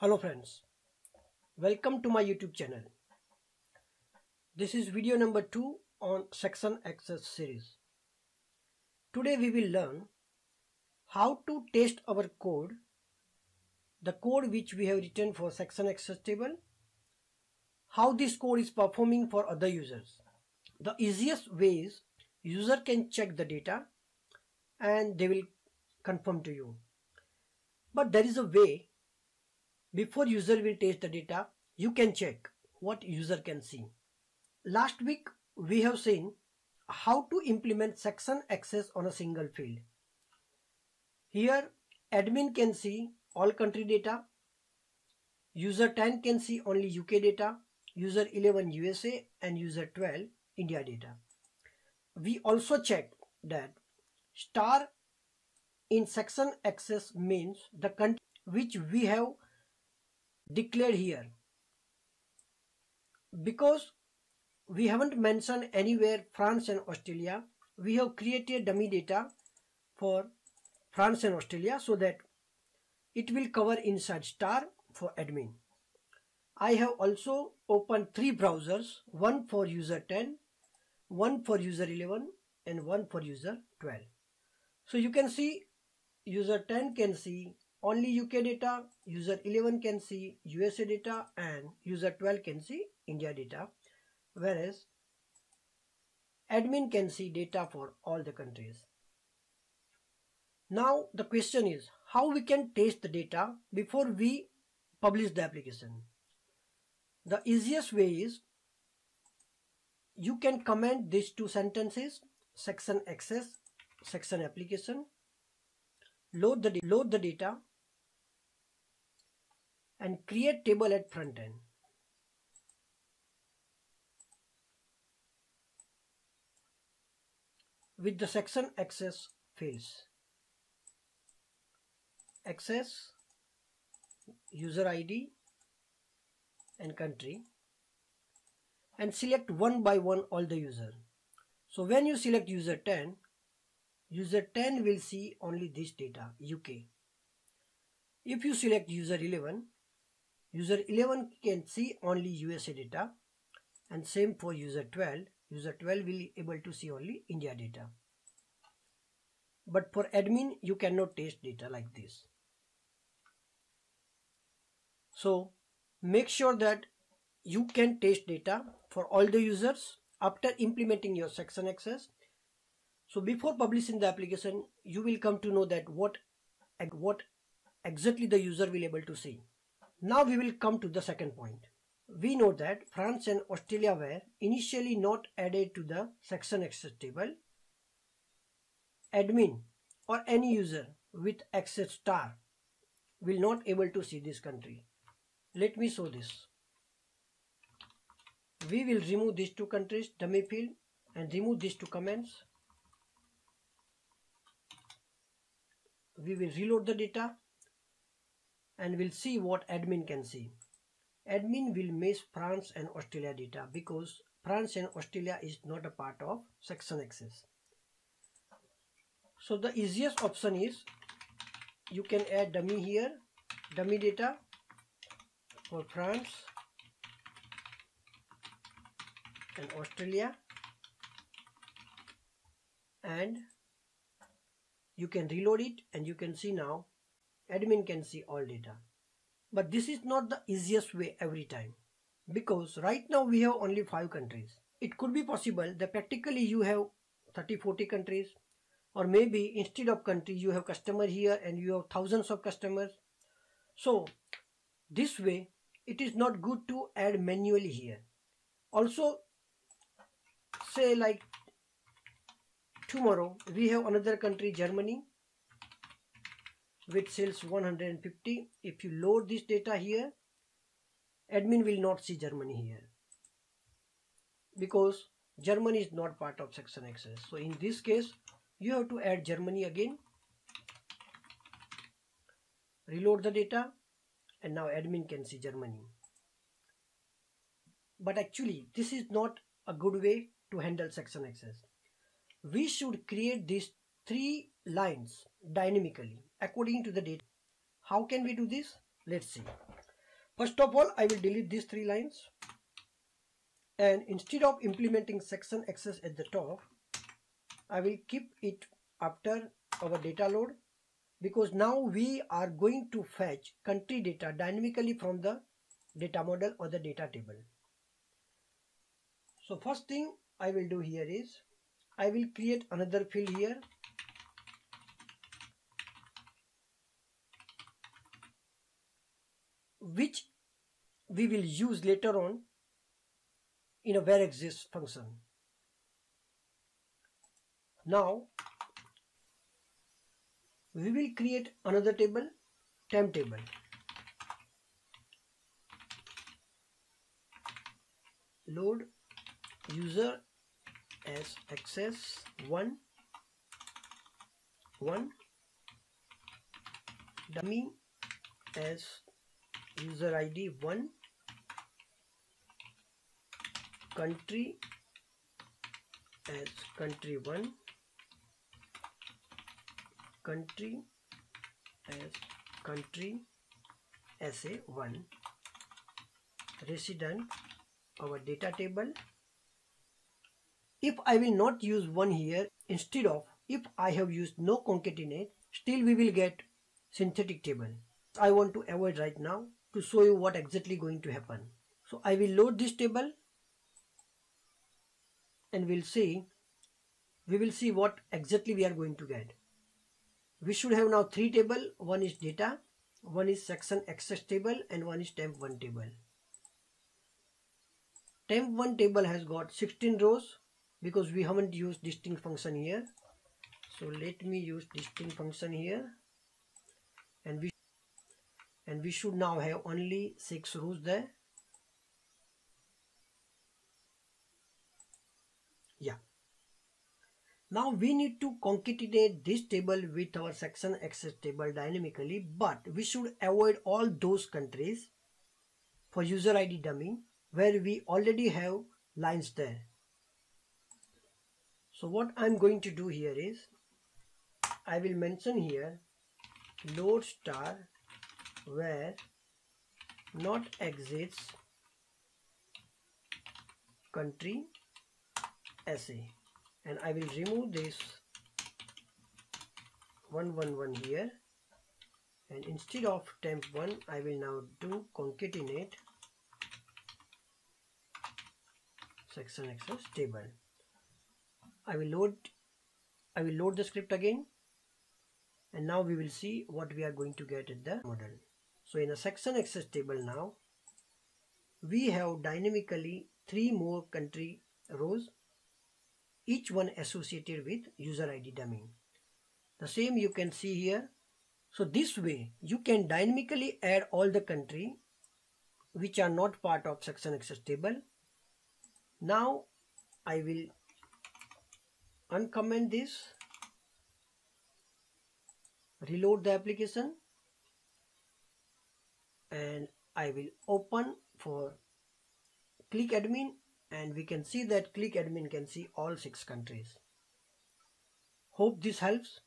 Hello friends, welcome to my YouTube channel. This is video number 2 on section access series. Today we will learn how to test our code, the code which we have written for section access table, how this code is performing for other users. The easiest way is user can check the data and they will confirm to you. But there is a way before user will test the data, you can check what user can see. Last week, we have seen how to implement section access on a single field. Here, admin can see all country data, user 10 can see only UK data, user 11 USA and user 12 India data. We also checked that star in section access means the country which we have declared here. Because we haven't mentioned anywhere France and Australia we have created dummy data for France and Australia so that it will cover inside star for admin. I have also opened three browsers one for user 10 one for user 11 and one for user 12 so you can see user 10 can see only UK data, user 11 can see USA data and user 12 can see India data whereas admin can see data for all the countries. Now the question is how we can test the data before we publish the application. The easiest way is you can comment these two sentences section access section application load the load the data and create table at front end. with the section access fields. Access, user ID and country and select one by one all the user. So when you select user 10, user 10 will see only this data UK. If you select user 11, User 11 can see only USA data and same for user 12. User 12 will be able to see only India data. But for admin, you cannot test data like this. So make sure that you can test data for all the users after implementing your section access. So before publishing the application, you will come to know that what, what exactly the user will able to see. Now we will come to the second point. We know that France and Australia were initially not added to the section access table. Admin or any user with access star will not able to see this country. Let me show this. We will remove these two countries dummy field and remove these two comments. We will reload the data and we'll see what admin can see. Admin will miss France and Australia data because France and Australia is not a part of section access. So the easiest option is you can add dummy here, dummy data for France and Australia and you can reload it and you can see now admin can see all data. But this is not the easiest way every time because right now we have only 5 countries. It could be possible that practically you have 30-40 countries or maybe instead of country you have customer here and you have thousands of customers. So this way it is not good to add manually here. Also say like tomorrow we have another country Germany with sales 150 if you load this data here admin will not see Germany here. Because Germany is not part of section access so in this case you have to add Germany again. Reload the data and now admin can see Germany. But actually this is not a good way to handle section access we should create these three lines dynamically according to the data. How can we do this? Let's see. First of all, I will delete these three lines. And instead of implementing section access at the top, I will keep it after our data load because now we are going to fetch country data dynamically from the data model or the data table. So first thing I will do here is I will create another field here which we will use later on in a where exists function. Now we will create another table temp table load user as access 1 1 dummy as user id 1 country as country 1 country as country SA1 resident our data table. If I will not use 1 here instead of if I have used no concatenate still we will get synthetic table. I want to avoid right now to show you what exactly going to happen. So I will load this table and we'll see we will see what exactly we are going to get. We should have now three table. One is data one is section access table and one is temp one table. Temp one table has got 16 rows because we haven't used distinct function here. So let me use distinct function here and we and we should now have only six rows there yeah now we need to concatenate this table with our section access table dynamically, but we should avoid all those countries for user ID dummy where we already have lines there. So what I'm going to do here is I will mention here load star where not exists country SA and I will remove this 111 here. And instead of temp 1 I will now do concatenate section access table. I will load I will load the script again. And now we will see what we are going to get at the model so in a section access table now we have dynamically three more country rows each one associated with user ID dummy. The same you can see here. So this way you can dynamically add all the country which are not part of section access table. Now I will uncomment this, reload the application and I will open for Qlik admin and we can see that Qlik admin can see all six countries. Hope this helps.